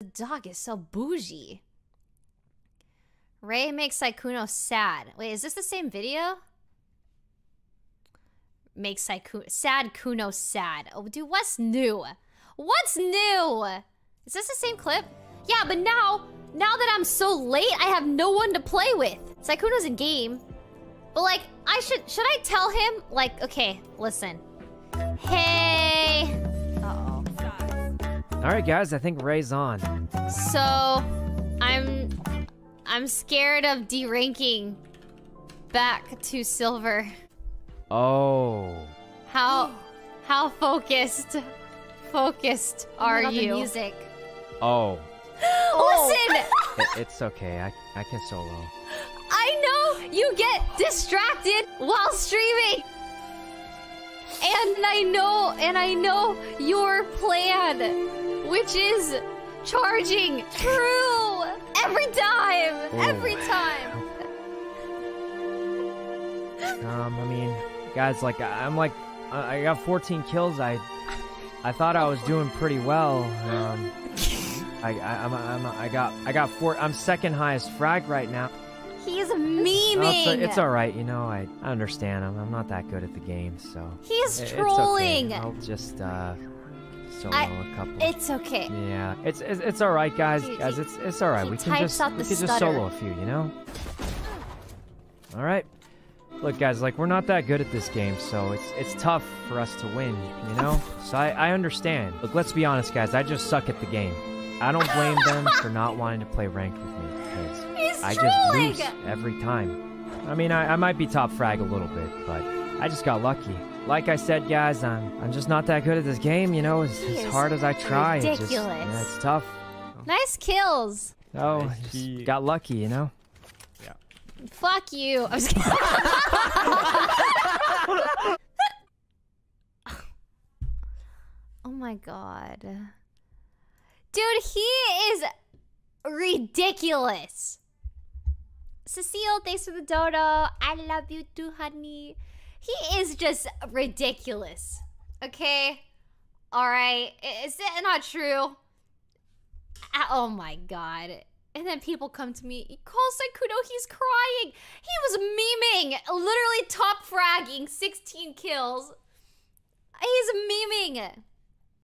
The dog is so bougie. Rae makes Sykkuno sad. Wait, is this the same video? Makes Sykkuno sad Kuno sad. Oh, dude, what's new? What's new? Is this the same clip? Yeah, but now, now that I'm so late, I have no one to play with. Sykkuno's in game. But like, I should, should I tell him? Like, okay, listen. Hey. Uh-oh. All right, guys, I think Rae's on. So, I'm, I'm scared of deranking back to silver. Oh. How, how focused, focused are What about the you? music. Oh. Listen, It- it's okay. I, I can solo. I know you get distracted while streaming. And I know, and I know your plan, which is charging true every time, every time. Um, I mean, guys, like I'm like I I got 14 kills. I I thought I was doing pretty well. Um, I I I'm, I'm I got I got four. I'm second highest frag right now. He's memeing. it's, it's all right. You know, I, I understand. I'm, I'm not that good at the game, so He's I- it's trolling. okay. I'll just uh solo I- a couple. It's okay. yeah, it's it's, it's all right, guys. He- guys, it's it's all right. We can just we can just solo a few, you know. All right. Look, guys, like we're not that good at this game, so it's it's tough for us to win, you know. So I I understand. Look, let's be honest, guys. I just suck at the game. I don't blame them for not wanting to play ranked with me because He's I trolling. just lose every time. I mean, I, I might be top frag a little bit, but I just got lucky. Like I said, guys, I'm I'm just not that good at this game. You know, as, as hard as I try, it's just yeah, it's tough. Nice kills. Oh, Nice just key. got lucky, you know. Yeah. Fuck you. I'm just oh my god. Dude, he is ridiculous. Cecile, thanks for the dodo. I love you too, honey. He is just ridiculous. Okay? Alright. Is it not true? Ah, Oh my god. And then people come to me, he calls Sykkuno, he's crying. He was memeing, literally top fragging, 16 kills. He's memeing.